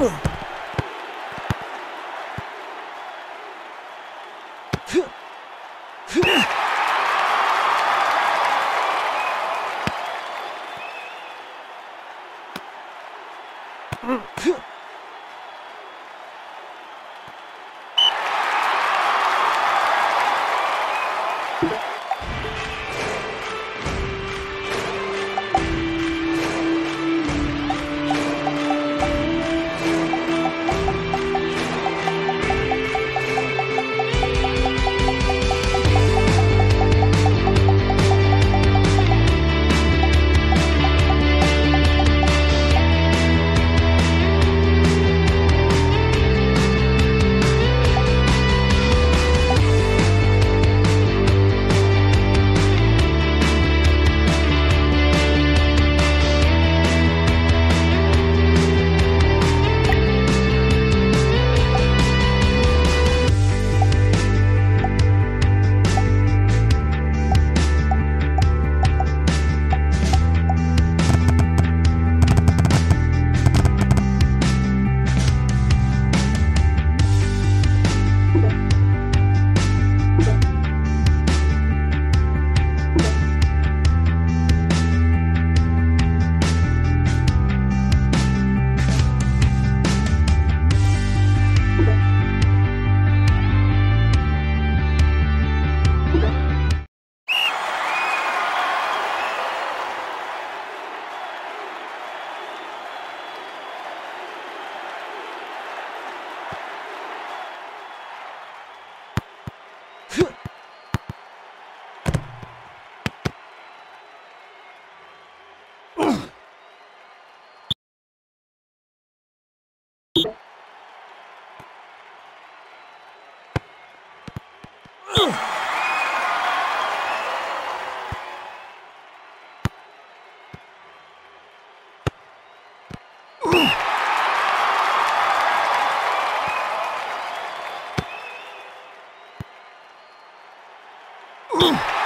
Ugh. Boom!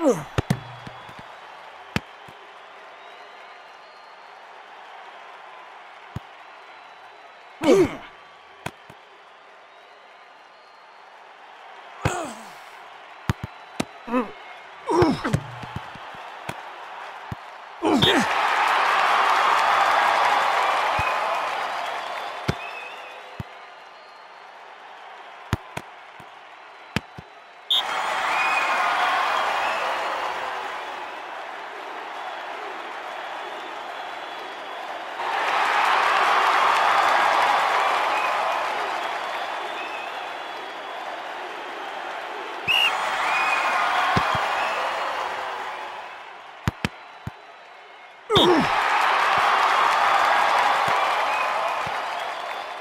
Ugh.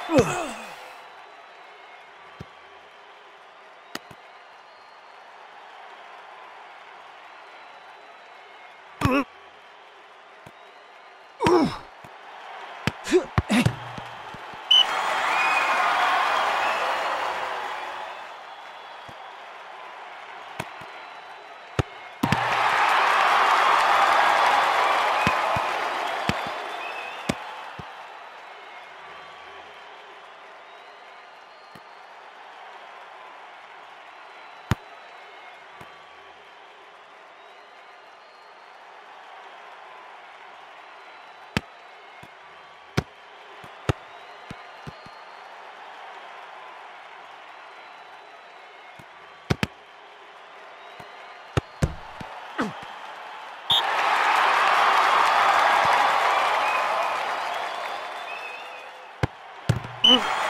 Ugh. you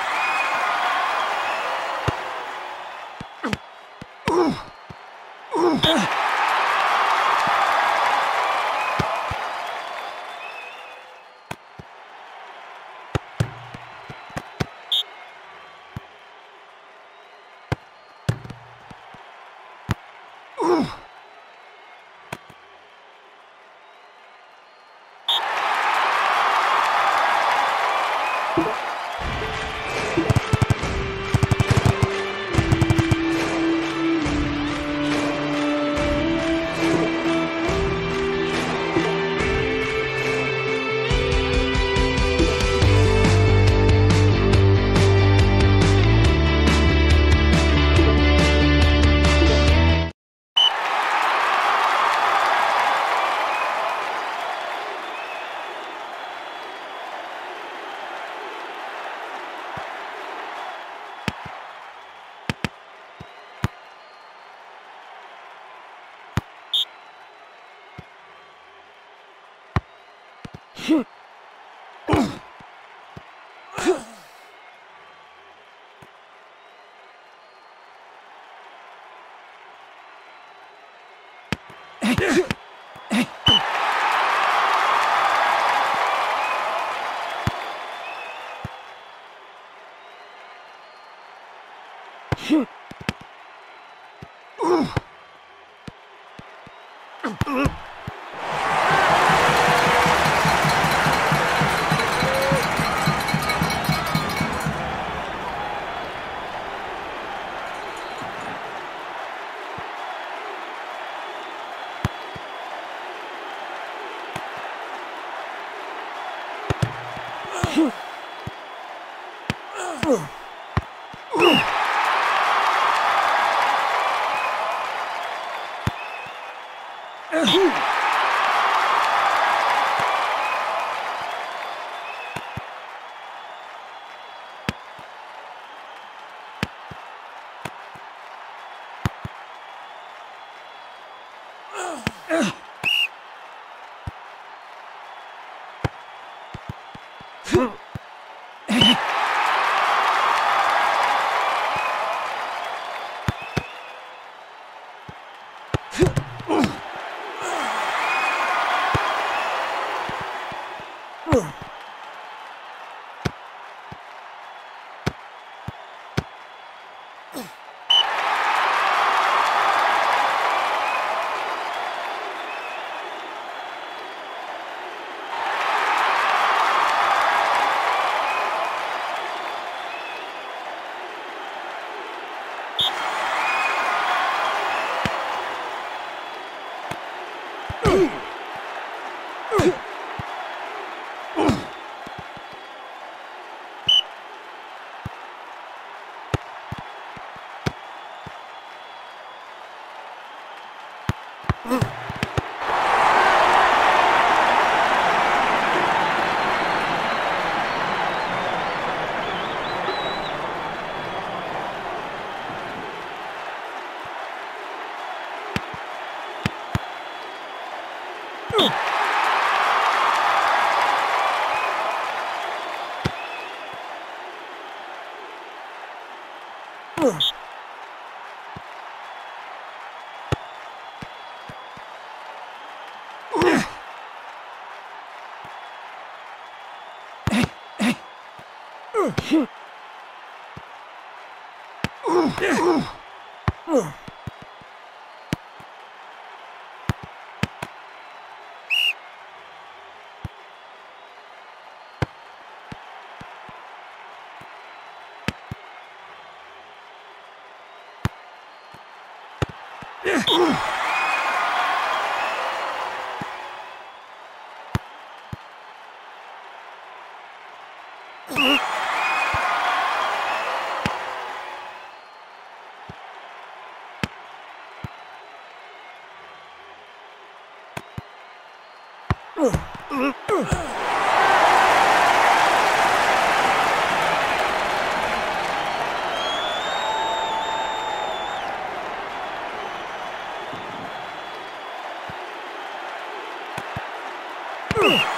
Shoot! Ugh. Huh? Ugh! You